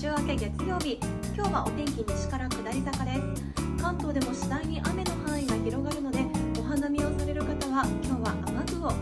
週明け月曜日今日はお天気西から下り坂です。関東でも次第に雨の範囲が広がるのでお花見をされる方は今日は雨具を